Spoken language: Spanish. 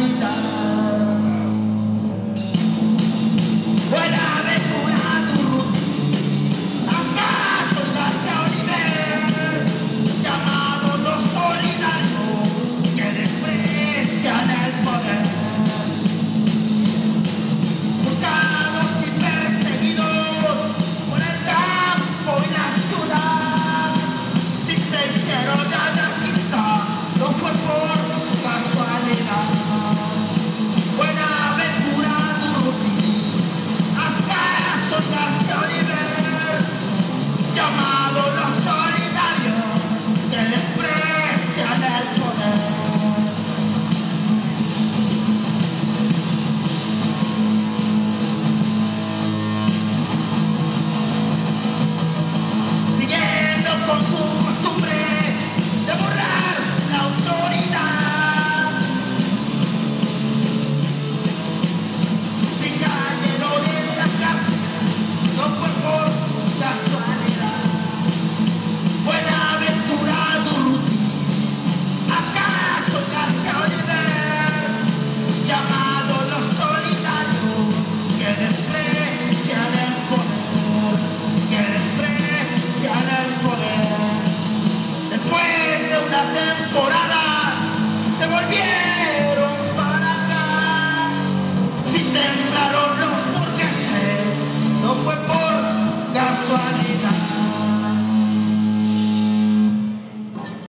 bonita.